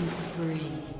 Killing spree.